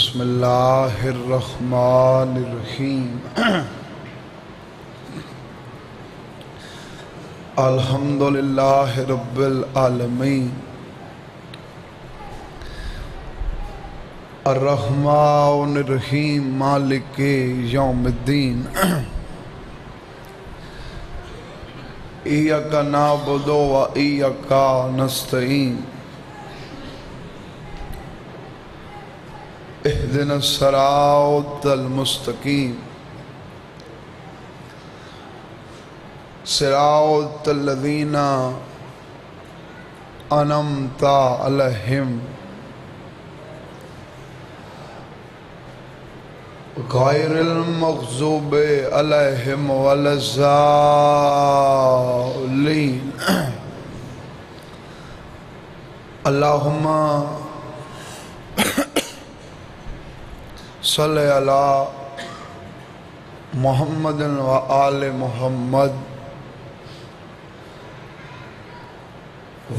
بسم اللہ الرحمن الرحیم۔ الحمد للہ رب العالمین۔ الرحمن الرحیم، مالک یوم الدین۔ ایاکا نعبدو و ایاکا نستعین۔ اہدنا الصراط المستقیم صراط الذین انمت علیہم غیر المغضوب علیہم والزالین اللہم صلی علی محمد و آل محمد.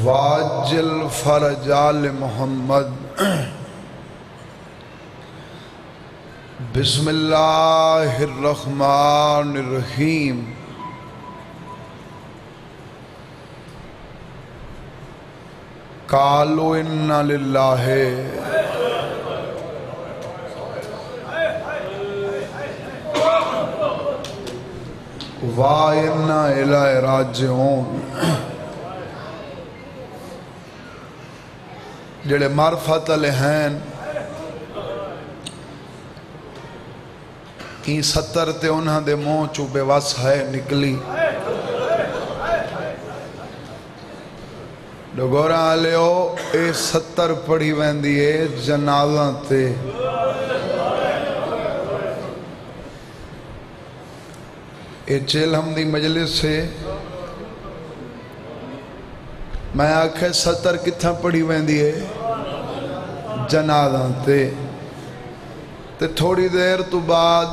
واجل فرج آل محمد. بسم اللہ الرحمن الرحیم. قالو انہ للہ وَإِنَّا إِلَىٰ رَاجِعُونَ۔ جڑے معرفت علیہ ہیں، کی ستر تے انہاں دے موں چو بے وس ہے نکلی۔ ڈگورا آلیو، اے ستر پڑھی ویندی ہے جنازہ تے۔ اے چیل ہم دی مجلس سے میں آکھے ستر کتھا پڑھی ویندی ہے۔ جنازہ تے۔ تے تھوڑی دیر تو بعد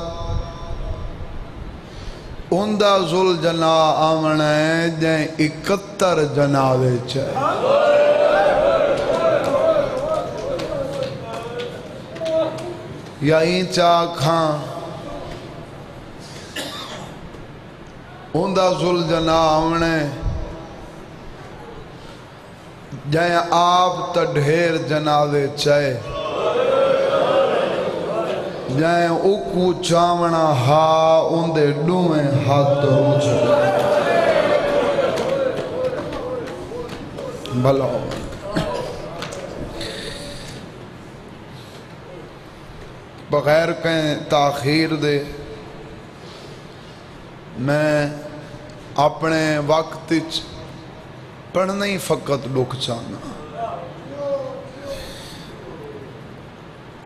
اندہ ذل جنا آمن ہے جائیں اکتر جنازے چاہے یا این چاہ کھاں اندہ ذل جنا آمن ہے جائیں آپ تا ڈھیر جنازے چاہے جائیں اکو چاونا ہا اندے ڈویں ہاتھ ہو چکے بھلا ہو۔ بغیر کہیں تاخیر دے۔ میں اپنے وقت پڑھنا ہی فقط لکھ چاہنا۔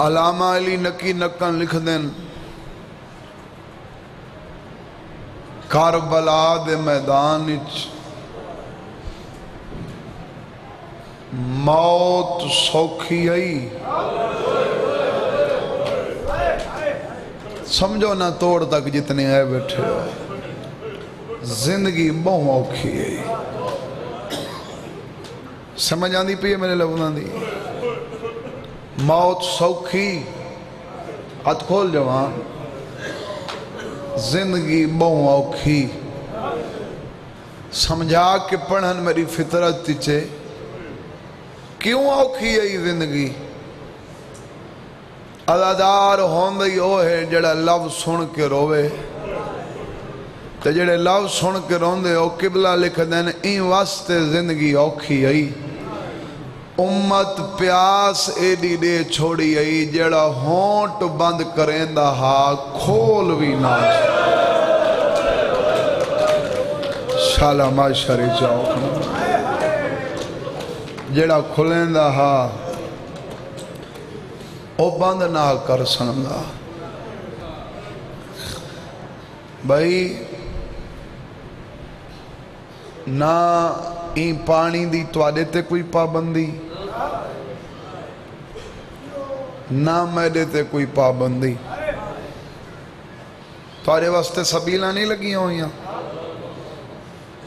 علامہ علی نکی نکن لکھ دین کربلا دے میدان اچ موت سوکھی آئی۔ سمجھو نہ توڑ تک جتنے آئے بیٹھے زندگی بہت اوکھی ہے۔ سمجھ آندی پی میرے لفظ دی؟ موت سوکھی۔ ہاتھ کھول جوان زندگی بہت اوکھی۔ سمجھا کے پڑھن میری فطرت تیچے کیوں اوکھی ہے یہ زندگی؟ ادادار ہوندی ہو ہے جڑا لفظ سن کے روے تے جڑے لفظ سن کے روندے ہو قبلہ لکھ دین این واسطے زندگی اوکھی آئی امت پیاس ایڈی دے چھوڑی آئی جڑا ہونٹ بند کریں دا ہا کھول بھی نہ شالا معاشری جاؤ جڑا کھلیں دا ہا او بند نہ کر سنگا بھائی نہ این پانی دی توادے تے کوئی پابندی نہ میڈے تے کوئی پابندی توارے واسطے سبیلہ نہیں لگی ہوئیاں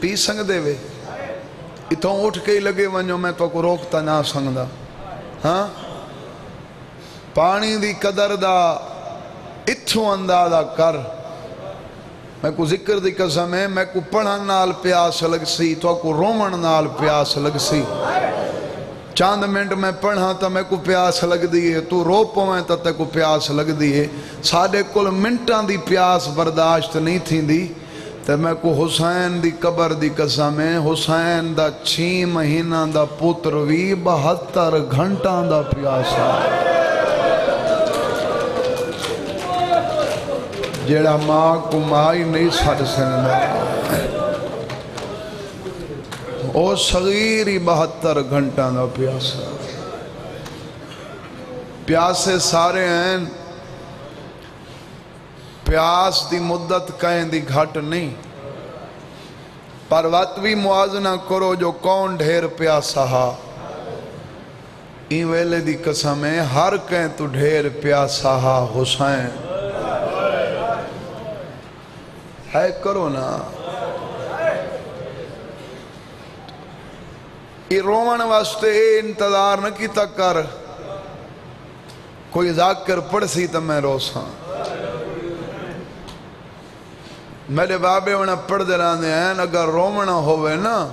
پی سنگ دے وے اتوں اٹھ کے ہی لگے ونجو میں تو کو روکتا نہ سنگ دا ہاں پانی دی قدر دا اتھوں اندازہ کر میں کو ذکر دی قسم ہے، میں کو پڑھن نال پیاس لگ سی تو کو رومن نال پیاس لگ سی چاند منٹ میں پڑھا تو میں کو پیاس لگ دیئے تو رو پویں تو تے کو پیاس لگ دیئے ساڑھے کل منٹان دی پیاس برداشت نہیں تھی دی تو میں کو حسین دی قبر دی قسم ہے، حسین دا چھی مہینہ دا پتر وی بہتر گھنٹان دا پیاسا جیڑا ماں کو مائی نہیں سڑ سننا او صغیری بہتر گھنٹہ دا پیاسا۔ پیاسے سارے ہیں۔ پیاس دی مدت کہیں دی گھٹ نہیں۔ پر وقت بھی موازنہ کرو جو کون ڈھیر پیاسا ہا۔ این ویلے دی قسم ہے، ہر کہیں تو ڈھیر پیاسا ہا حسین۔ ہے کرو نا یہ رومن واسطے اے انتظار نہ کیتا کر۔ کوئی ذاکر پڑھ سی تو میں روساں۔ میرے بابے انہیں پڑھ دے رہنے ہیں، اگر رومنہ ہوئے نا۔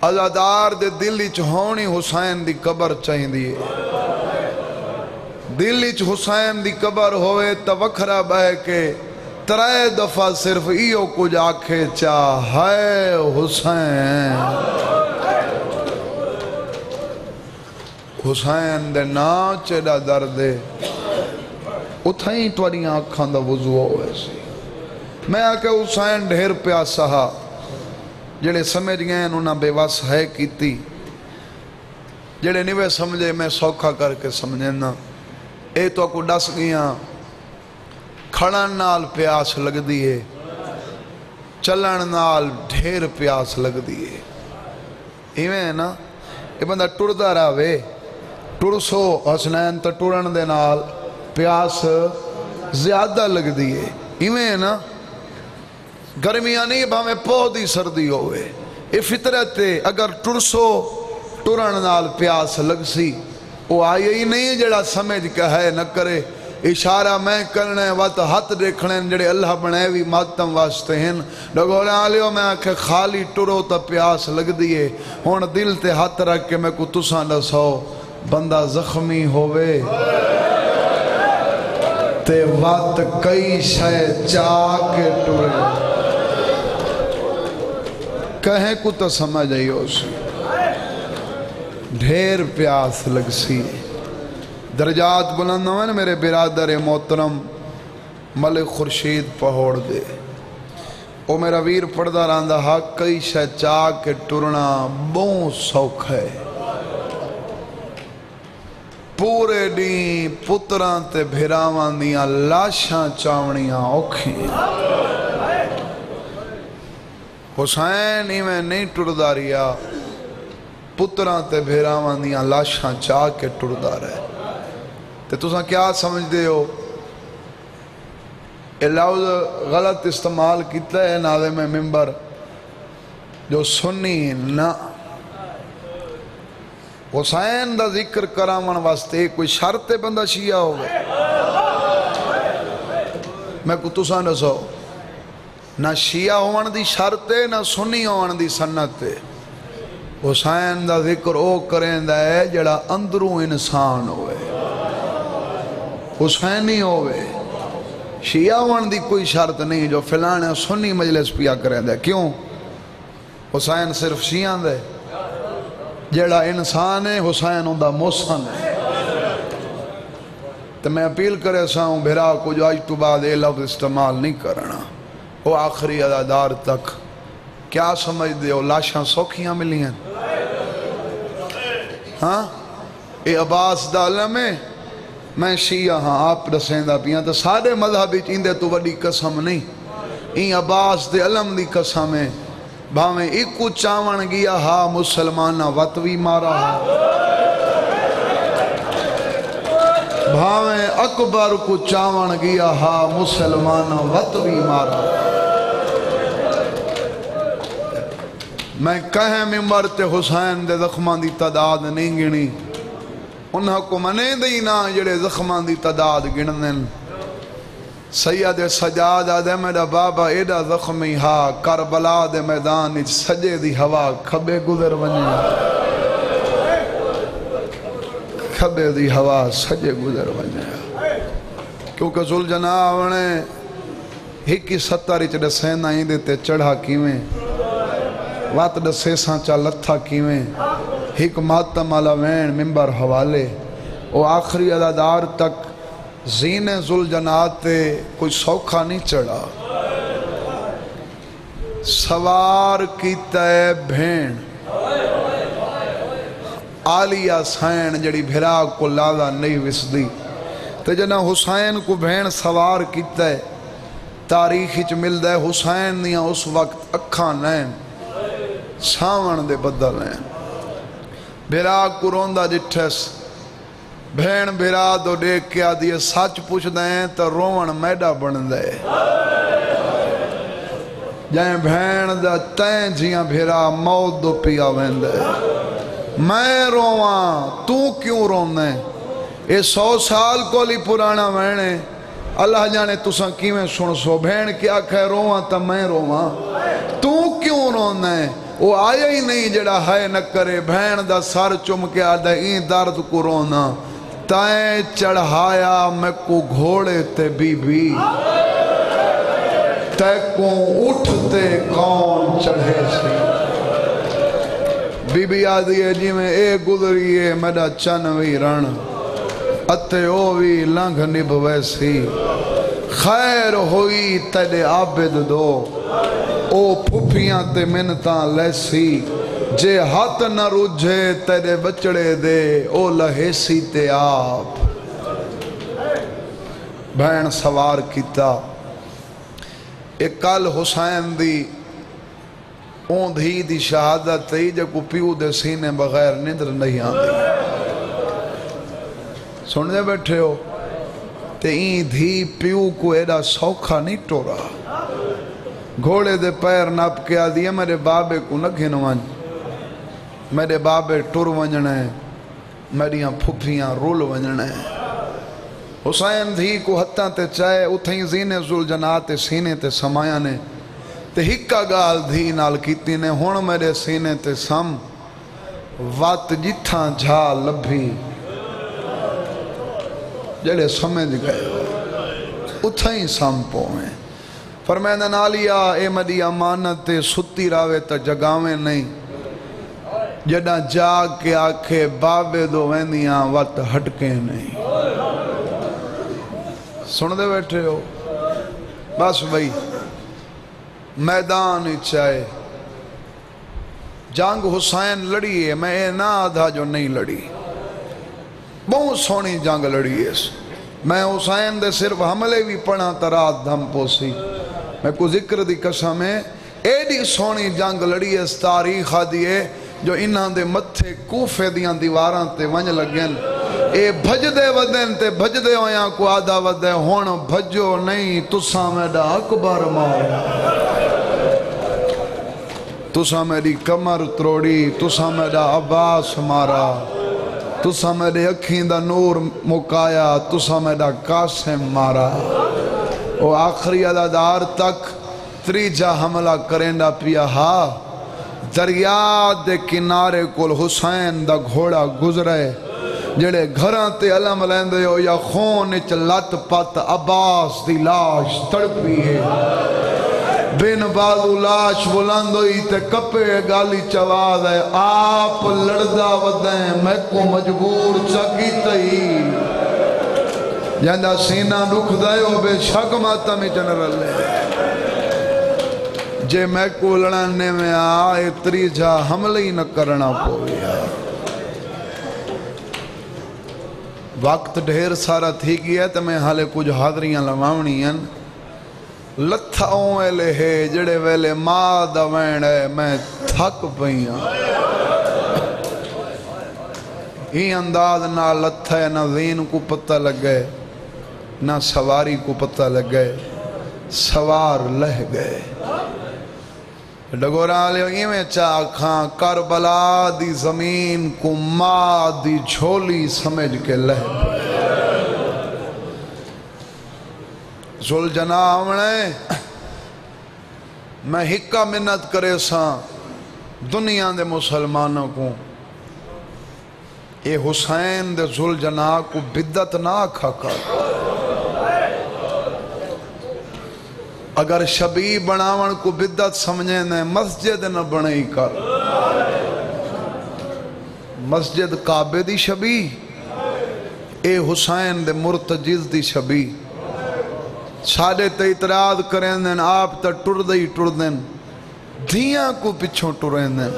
ازادار دے دلی چہونی حسین دی قبر چاہیں دیئے دلی حسین دی قبر ہوئے تا وکھرا بہ کے ترائے دفعہ صرف ایو کچھ آکھے چاہے حسین۔ حسین دے نا چیڑا دردے اتھائیں توڑیاں آکھاں دا وضوع ہوئے سی۔ میں آکے حسین ڈھیر پیاسا ہا۔ جڑے سمجھ گئے انہوں نے بے واس ہے کیتی۔ جڑے نیوے سمجھے میں سوکھا کر کے سمجھے نا اے تو کو ڈس گیاں کھڑن نال پیاس لگ دیئے چلن نال ڈھیر پیاس لگ دیئے ایویں ہے نا یہ بندہ ٹردہ راوے ٹرسو حسنین تو ٹرن دے نال پیاس زیادہ لگ دیئے ایویں ہے نا گرمیاں نہیں بھامیں پودی سردی ہوئے یہ فطرت ہے اگر ٹرسو ٹرن نال پیاس لگ سی وہ آئے ہی نہیں ہے جڑا سمجھ کے ہے نہ کرے۔ اشارہ میں کرنے وقت ہاتھ دیکھنے جڑے اللہ بنے بھی ماتم واسطے ہیں۔ لگولے آلیو میں آکھے خالی ٹرو تا پیاس لگ دیئے ہون دل تے ہاتھ رکھ کے میں کو تساں نسو بندہ زخمی ہوئے تے وقت کئی شے چاہ کے ٹرے۔ کہیں کو تو سمجھ آئی ہو۔ سی ڈھیر پیاس لگ سی درجات بلند ہوئے میرے برادر محترم۔ ملک خورشید پہوڑ دے۔ او میرا ویر پڑھدا رہندا ہا کئی شے چاہ کے ٹرنا بہت سوکھ ہے۔ پورے ڈی پتراں تے بھراواں دیاں لاشاں چاونیاں اوکھیں۔ حسین ہی میں نہیں ٹردا رہیا۔ پتراں تے بھراواں دیاں لاشاں چاہ کے ٹردا رہے تے تساں کیا سمجھ دے ہو یہ لفظ غلط استعمال کیتا ہے نادے میں ممبر جو سنی نہ حسین دا ذکر کرامن واسطے کوئی شرط بندہ شیعہ ہوگا میں کو تساں نسو نہ شیعہ ہوان دی شرط نہ سنی ہوان دی سنت ہے حسین دا ذکر او کریں دا ہے جڑا اندروں انسان ہوئے۔ حسینی ہوئے۔ شیعہ ہوان دی کوئی شرط نہیں جو فلانے سنی مجلس پیا کریں دا کیوں؟ حسین صرف شیعہ دے جڑا انسان ہے، حسین ہوں دا موسن ہے۔ تو میں اپیل کرے ساؤں بھرا کو جو آج تو بعد اے لفظ استعمال نہیں کرنا۔ وہ آخری ادادار تک۔ کیا سمجھ دے ہو؟ لاشاں سوکھیاں ملی ہیں ہاں؟ اے عباس دا علم ہے۔ میں شیعہ ہاں آپ رسیندہ پیاں تو سارے مذہبی چیندے تو وڈی قسم نہیں۔ این عباس دے علم دی قسم ہے۔ بھاویں ایکو چاون گیا، ہا مسلمانہ وطوی مارا۔ ہا بھاویں اکبر کو چاون گیا، ہا مسلمانہ وطوی مارا۔ میں کہیں ممبر تے حسین دے زخمان دی تعداد نہیں گنی۔ انہاں کو منے دی نا جڑے زخمان دی تعداد گنن سید سجاد آدھے میرا بابا ایڈا زخمی ہا، کربلا دے میدان اچ سجے دی ہوا کھبے گزر ونیا کھبے دی ہوا سجے گزر ونیا کیونکہ ذل جناب نے ہکی ستر اچ ڈسین آئیں دے تے چڑھا کیویں۔ وات ڈسے ساں چا لتھا کیویں۔ ہک ماتم والا وین ممبر حوالے۔ او آخری ادادار تک زین ذل کوئی سوکھا نہیں چڑھا۔ سوار کی تے بھین۔ آلیہ سین جڑی بھرا کو لادا نہیں وسدی۔ تے جنہ حسین کو بھین سوار کی تے تاریخی چ مل دے حسین دیاں اس وقت اکھاں نین۔ ساون دے بدل ہیں بھرا کو روندہ جٹھس بھین بھرا دو دیکھ کیا دیئے سچ پوچھ دیں تو روون میڈا بن دے جائیں بھین دا تین جیاں بھرا موت دو پیا وین دے میں روواں تو کیوں رونے اے سو سال کو لی پرانا وینے اللہ جانے تساں کیویں سن سو بھین کیا کہے روواں تا میں روواں تو کیوں رونے وہ آیا ہی نہیں جڑا ہے نہ کرے بھین دا سر چم کے آدھا این درد کو رونا۔ تائیں چڑھایا میں کو گھوڑے تے بی بی تے کو اٹھتے کون چڑھے سے بی بی آدھی ہے جی میں اے گزری گزریے میڈا چنوی رن۔ اتے او وی لنگ نب ویسی خیر ہوئی تیڑے عابد دو۔ او پھپیاں تے منتاں لیسی، جے ہاتھ نہ رجھے تیرے بچڑے دے، او لہیسی تے آپ۔ بہن سوار کیتا، ایک کل حسین دی، اون دھی دی شہادت تی جے کو پیو دے سینے بغیر نندر نہیں آندی۔ سن دے بیٹھے ہو، تے این دھی پیو کو ایڈا سوکھا نہیں ٹورا۔ گھوڑے دے پیر نپ کے آدھی میرے بابے کو نہ گھنوان میرے بابے ٹر ونجنے میریاں پھپیاں رول ونجنے حسین دھی کو حتاں تے چاہے اتھیں زینے زل جنات سینے تے سمایا نے۔ تے ہکا گال دھی نال کیتی نے ہون میرے سینے تے سم۔ وات جتھاں جھا لبھی۔ جڑے سمجھ گئے اتھیں سم پویں فرمائنہ نالیا اے مدی امانت تے ستی راوے تا جگاویں نہیں۔ جڑا جاگ کے آکھے، بابے دو ویندیاں وقت ہٹکے نہیں۔ سن دے بیٹھے ہو؟ بس بھئی میدان چاہے جنگ حسین لڑی ہے، میں نہ آدھا جو نہیں لڑی۔ بہت سونی جنگ لڑی ہے۔ میں حسین دے صرف حملے بھی پڑھا ترات دھم پوسی۔ میں کو ذکر دی قسم ہے، ایڈی سونی جنگ لڑی ہے تاریخ دیئے جو انہاں دے متھے کوفے دیاں دیواراں تے ونج لگن اے بھج دے ودن تے بھج دے ہویاں کو آدھا ودے ہون بھجو نہیں، تساں میڈا اکبر مارا تساں میری کمر تروڑی، تساں میڈا عباس مارا۔ تساں میرے اکھیں دا نور مکایا، تساں میڈا قاسم مارا۔ او آخری عددار تک تریجا حملہ کریں دا پیا ہا۔ دریا دے کنارے کل حسین دا گھوڑا گزرے، جڑے گھراں تے علم لیندے ہو یا خون اچ لت پت عباس دی لاش تڑپی ہے۔ بین بازو لاش بلند ہوئی تے کپے گالی چواز ہے، آپ لڑدا ودیں میں کو مجبور چکی تئی جاندہ سینہ رکھ دائے ہو بے شک ماتا میں جنرل ہے جے میں کو لڑانے میں آئے تری جا حملے ہی نہ کرنا پویا وقت ڈھیر سارا تھی گیا تو میں حالے کچھ حاضریاں لماؤنی ہیں لتھا ویلے ہے جڑے ویلے ماں دا وین ہے میں تھک پئیاں ہی انداز نہ لتھا ہے نہ نہ سواری کو پتہ لگ گئے، سوار لہ گئے۔ ڈگورا لے، ایویں چاہ کربلا دی زمین کو ماں دی جھولی سمجھ کے لہ زل جناونے میں ہکا منت کرے ساں دنیا دے مسلمانوں کو۔ اے حسین دے زل جنا کو بدت نہ کھا کر۔ اگر شبی بناون کو بدت سمجھیں نے مسجد نہ بنائی کر۔ مسجد کعبے دی شبی، اے حسین دے مرتجز دی شبی۔ ساڑے تے اعتراض کریں دیں آپ تا ٹر دئی ٹر دیں دھیاں کو پچھوں ٹریں دیں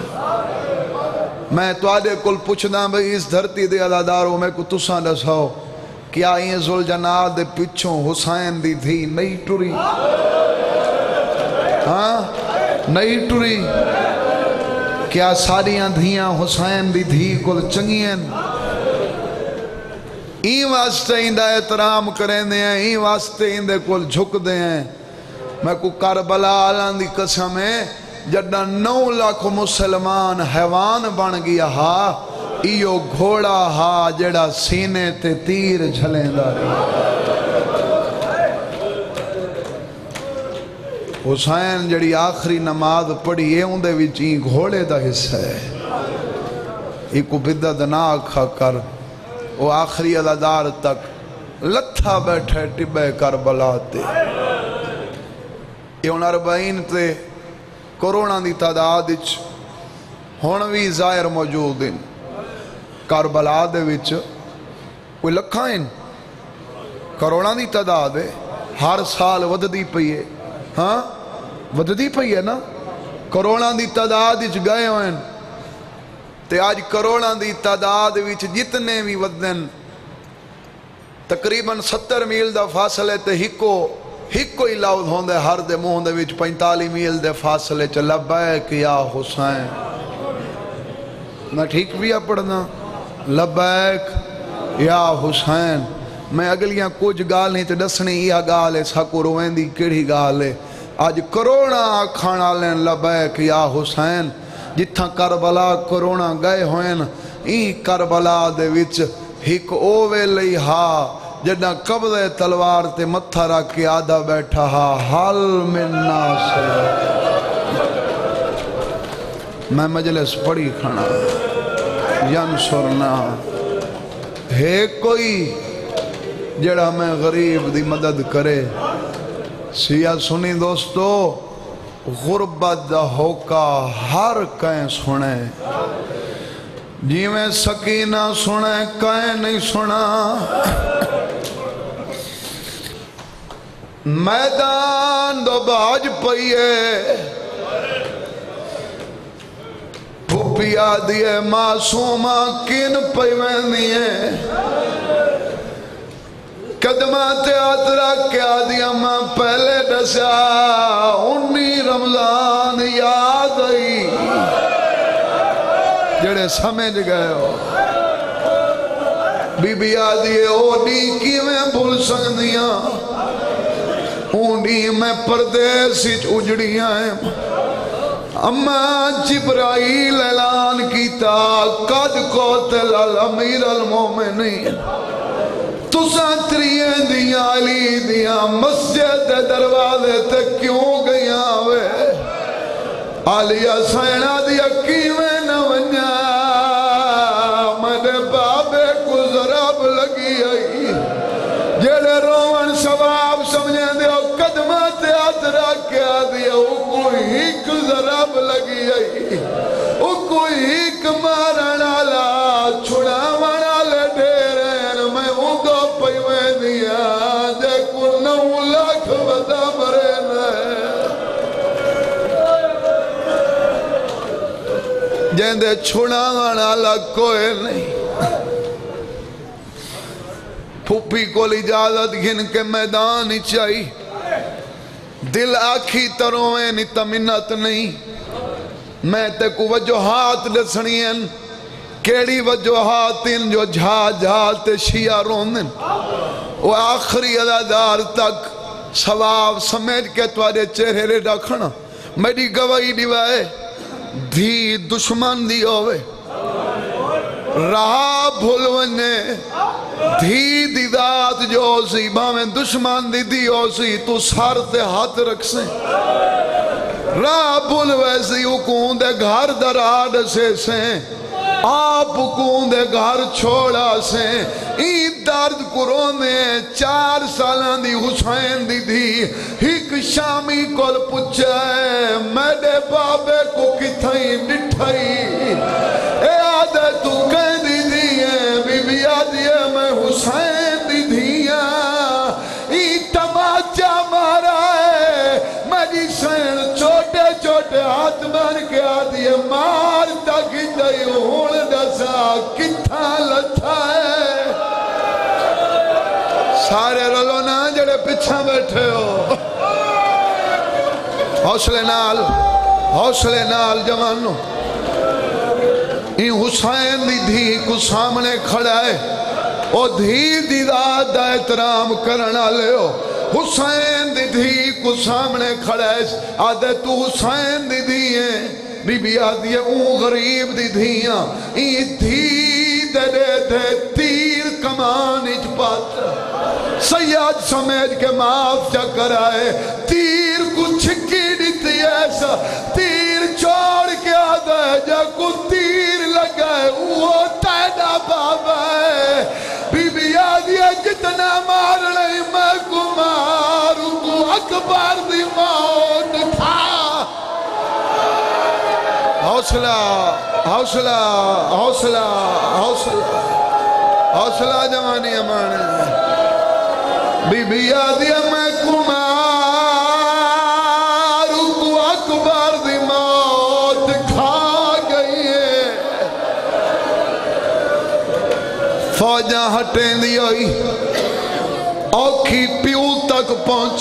میں تو آدھے کل پوچھنا بھئی، اس دھرتی دے عداداروں میں کو تساں دساؤ کیا یہ زل دے پچھوں حسین دی دھی نہیں ٹری۔ ہاں؟ نہیں ٹری۔ کیا ساریاں دھیاں حسین دی دھی کل چنگیاں این واسطے اندہ احترام کریں دے ہیں، این واسطے اندے کل جھک دے ہیں۔ میں کو کربلا آلان دی قسم ہے جڑا نو لاکھ مسلمان حیوان بن گیا ہا، ایو گھوڑا ہا جڑا سینے تے تیر جھلیں دا داری حسین جڑی آخری نماز پڑھی ہے اندے وچی گھوڑے دا حصہ ہے۔ ایکو بدد نہ کھا کر وہ آخری عددار تک لتھا بیٹھے ٹبے کربلا تے۔ یہ ان اربعین تے کرونا دی تعداد اچ ہونوی ظاہر موجود ہیں۔ کربلا دے وچ کوئی لکھائیں کرونا دی تعداد ہے۔ ہر سال وددی پئی ہے۔ ہاں؟ وددی پئی ہے نا کرونا دی تعداد اچ گئے ہوئیں تے آج کروڑاں دی تعداد وچ جتنے بھی ودن تقریباً ستر میل دا فاصلے تے ہکو ہکو ہی لاؤد ہوندے ہر دے مہن دے وچ پینتالی میل دے فاصلے چ لبیک یا حسین میں ٹھیک بھی پڑھنا لبیک یا حسین میں اگلیاں کچھ گال نہیں تے دسنی یہ گال ہے ساکو روین دی کڑی گال ہے آج کروڑا کھانا لین لبیک یا حسین، جتھاں کربلا کرونا گئے ہوئیں این کربلا دے وچ ہک اووے لئی ہا جڑا قبض تلوار تے متھا رکھ کے آدھا بیٹھا ہا، حل من ناصر۔ میں مجلس پڑھی کھانا۔ ینصرنا ہے کوئی جڑا میں غریب دی مدد کرے؟ سیاہ سنی دوستو، غربت دا ہوکا ہر کہیں سنے۔ جی میں سکینہ سنے، کہیں نہیں سنا۔ میدان دو باج پئیے۔ پھوپیا دیئے معصومہ کن پئیویں دیئے۔ قدمہ قدمات آترا کیا دیا میں پہلے ڈسیا انی رمضان یاد آئی جڑے سمجھ گئے ہو بی بی آدھی اونی کی میں بھول سکتیاں اونی میں پردیسی اجڑیاں ہیں اما جبرائیل اعلان کیتا قد قوتل الامیر المومنین تساں تریے دیاں علی دیاں مسجد دروازے تک کیوں گیا وے؟ آلیا سینا دیا کیویں نہ ونیا مدے بابے کو ضرب لگی آئی۔ جیڑے روان سواب سمجھیں دیا قدمات آترا کیا دیا وہ کوئی ایک ضرب لگی آئی۔ جیندے چھڑا وانا کوئی نہیں پھوپی کو اجازت گھن کے میدان ہی چاہی دل آکھی ترویں نی تمنت نہیں میں تے کو وجوہات دسنین کیڑی وجوہات ان جو جھا جھا تے شیعہ روندن وہ آخری ادادار تک سواب سمیٹ کے توارے چہرے رکھنا میری گواہی دیوائے دھی دشمن دی ہوئے راہ بھول ونے دھی دی ذات جو سی باویں دشمن دی دی ہو سی تو سر تے ہاتھ رکھ سے راہ بھول ویسی اکون دے گھر دراد سے سیں آپ اکون دے گھر چھوڑا سے این درد کرونے چار سالان دی حسین دی دی ہک شامی کول پچھے میرے بابے کو کتھائی ڈٹھائی اے آدھے تو کہیں دی دیئے بی بی آدھیے میں حسین دی دیئے ہاں۔ ای تماچا مارا ہے میری جی سین چھوٹے چھوٹے ہاتھ بن کے آدھیے مار تک جائی ہون دسا کتھا لتھا ہے سارے رلو نا جڑے پچھا بیٹھے ہو حوصلے نال حوصلے نال جوانو این حسین دی دھی کو سامنے کھڑا ہے او دھی دی داد دا احترام کرنا لے ہو حسین دی دھی کو سامنے کھڑا ہے آدھے تو حسین دی دھی ہیں بی بی آدھی ہے اون غریب دی دھیاں این دھی دے دے تیر کمان اچ پاتا سیاد سمیج کے معاف چکر آئے تیر کو چھکی دیتی ایسا، تیر چھوڑ کے آدھا ہے، جا کو تیر لگا ہے وہ تینا بابا ہے۔ بی بی آدھی ہے، جتنا مار نہیں میں کو ماروں کو اکبر دی موت حوصلہ حوصلہ حوصلہ حوصلہ حوصلہ جوانی امانے بی بی آدھی میں کمار کو اکبر دی موت کھا گئی ہے۔ فوجاں ہٹیں دی آئی اوکھی پیو تک پہنچ۔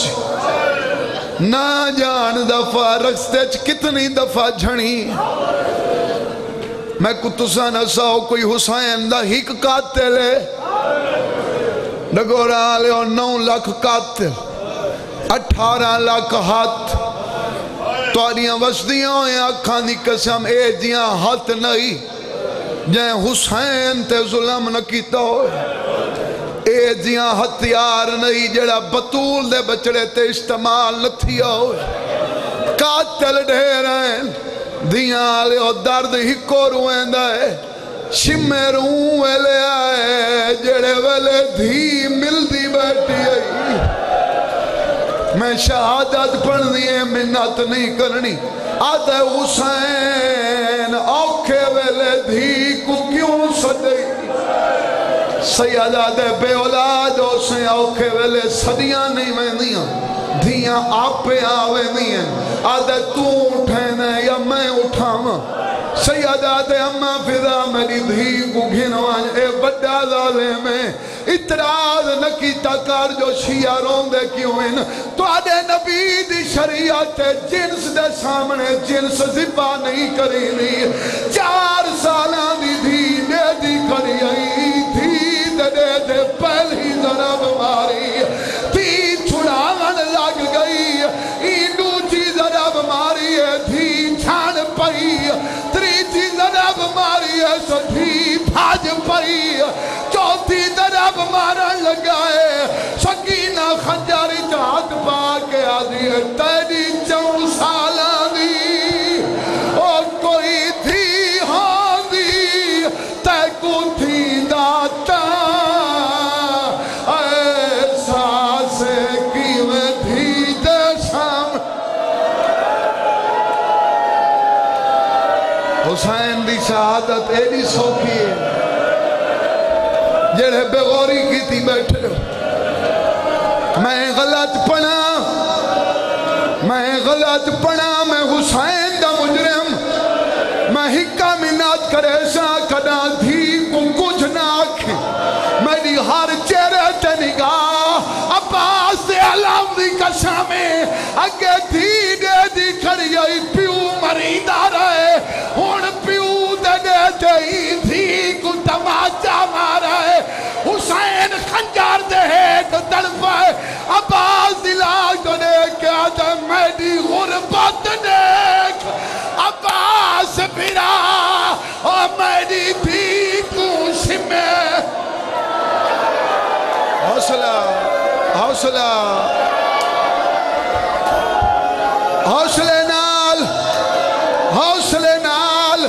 نہ جان دفعہ رستے چ کتنی دفعہ جھڑی میں کتسا نہ ساؤ کوئی حسین دا ہک قاتل ہے۔ نگورا آلے اور نو لاکھ قاتل۔ اٹھارہ لاکھ ہاتھ۔ تواریاں وسدیاں ہوئے آکھان دی قسم اے جیاں ہاتھ نہیں۔ جائیں حسین تے ظلم نہ کیتا ہوئے۔ اے جیاں ہتھیار نہیں جڑا بطول دے بچڑے تے استعمال نہ ہوئے قاتل ڈھیر ہیں دیاں آلے اور درد ہی کو روئیں دائے شمے روئیں ویلے آئے جڑے ویلے دھی مل دی بیٹھی آئی میں شہادت پڑھنی ہے منت نہیں کرنی آدھے حسین اوکھے ویلے سیادہ دے بے اولاد اسے اوکھے ویلے صدیاں نہیں ویندیاں دھیاں آپے آوے نہیں ہیں آدھے تو اٹھینے یا میں اٹھاواں؟ سیادہ دے اممہ فضا میری دھی کو گھنوان، اے بڑا ظالے میں اتراز نکیتا کار جو شیعہ رون دے کیوں ان تو آدھے نبی دی شریعت جنس دے سامنے جنس زبا نہیں کری نہیں چار سالان دی دھی دے دی کری آئی۔ دے دے دے پہلی ضرب ماری تھی چھڑاون لگ گئی۔ اینو جی چی ضرب ماری ہے دھی چھان پئی۔ تریچی ضرب ماری ہے سو دھی بھاج پئی۔ چوتھی ضرب مارن لگائے سکینہ خنجاری چاہت پا کے آدھی ہے۔ تیری چون سالان حسین دی شہادت ایڈی سوکھی ہے جڑے بے غوری کی تھی بیٹھے میں غلط پڑھا میں غلط پڑھا میں حسین دا مجرم میں ہکا منات کرے سا کدا دھی کو کچھ نہ آکھے میری ہر چہرے ਅੱਗੇ ਧੀ ਦੇ ਦੀ ਖੜੀ ਹੋਈ ਪਿਓ ਮਰੀਦਾ ਰਹੇ। ਹੁਣ ਪਿਓ ਦੇ ਦੇ ਜਈ، ਧੀ حسین خنجر دے ہیٹ دلفہ عباس دلاغ نے کیا جا میری غربت نیک عباس برا اور میری بھی کوش میں حوصلہ حوصلہ حوصلے نال حوصلے نال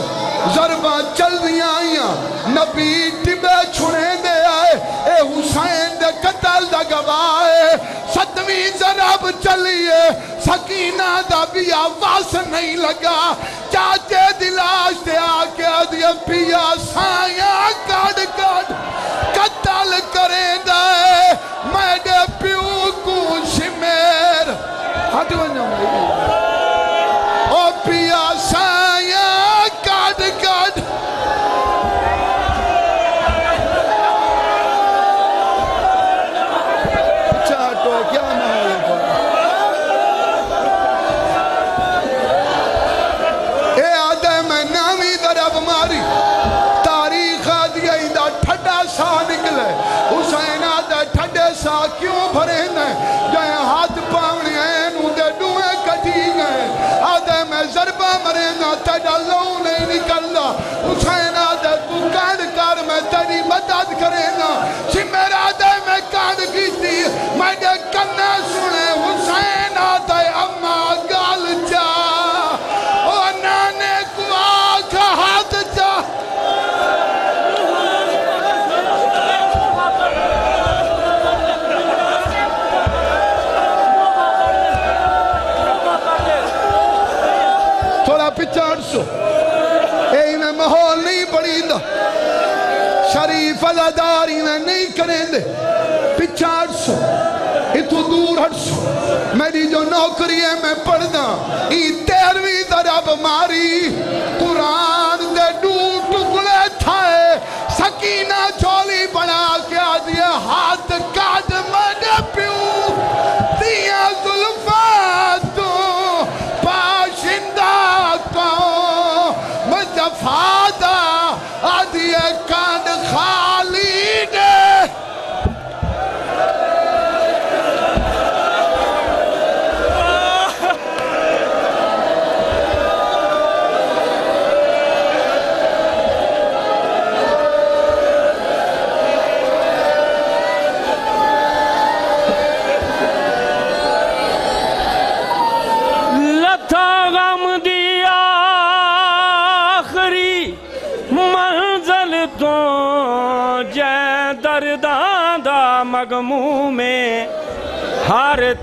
ضرباں چل دیا آئیاں۔ نبی ٹبے چھنے دے آئے، اے حسین دے قتل دا گواہ ستویں ضرب چلیے، سکینہ دا بھی آواز نہیں لگا۔ چاچے دلاش دے آکے دیا پیا سایاں کڑ کڑ قتل کریں دے میں دے پیو کو شمیر۔ ہٹ ونجا میری میں مرے نا تیرا لو نہیں نکلنا حسین آدھے تو کانڈ کر، میں تیری مدد کرے نا سی میرا آدھے میں کانڈ کی تھی میں نے کنے سنے شریف میں نہیں کریں دے۔ پچھاڑ سو اتو دور ہٹ سو میری جو نوکری ہے میں پڑھ دا ای تیروی درب ماری۔ قرآن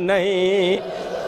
ਨਹੀਂ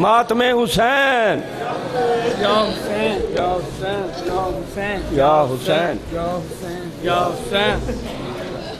ماتم حسین یا حسین۔ یا حسین۔ یا حسین یا حسین۔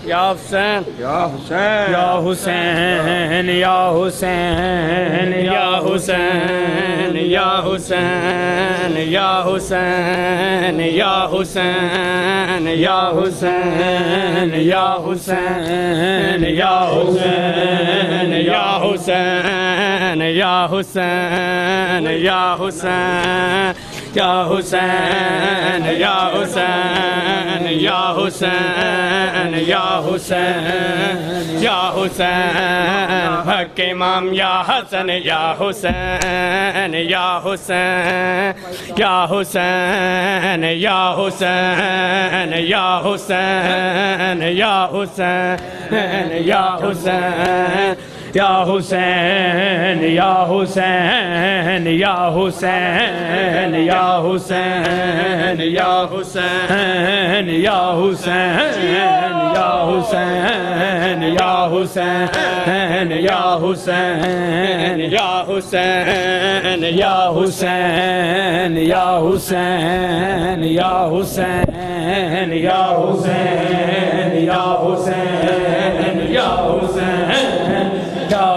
یا حسین یا حسین یا حسین یا حسین یا حسین یا حسین یا حسین یا حسین یا حسین یا حسین یا حسین یا حسین یا حسین یا حسین یا حسین یا حسین یا حسین یا حسین یا حسین حق امام یا حسن یا حسین یا حسین یا حسین یا حسین یا حسین یا حسین یا حسین یا حسین یا حسین یا حسین یا حسین یا حسین یا حسین یا حسین یا حسین یا حسین یا حسین یا حسین یا حسین یا حسین یا حسین یا حسین یا حسین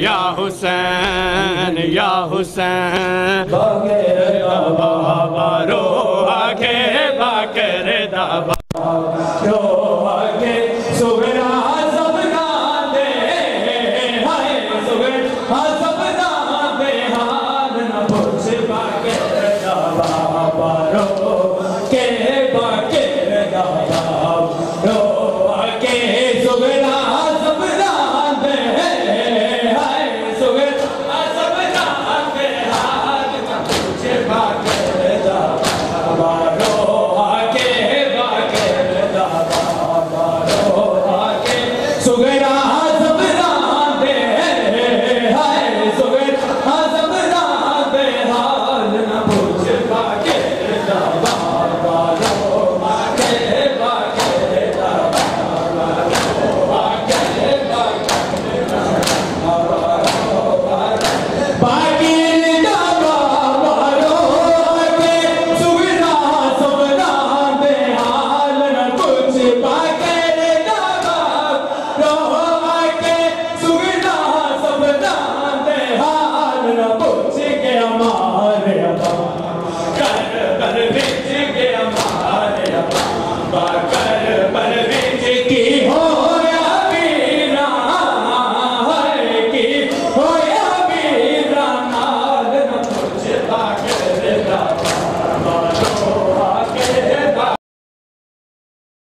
یا حسین یا حسین رو آگے باقر دابا رو آگے سو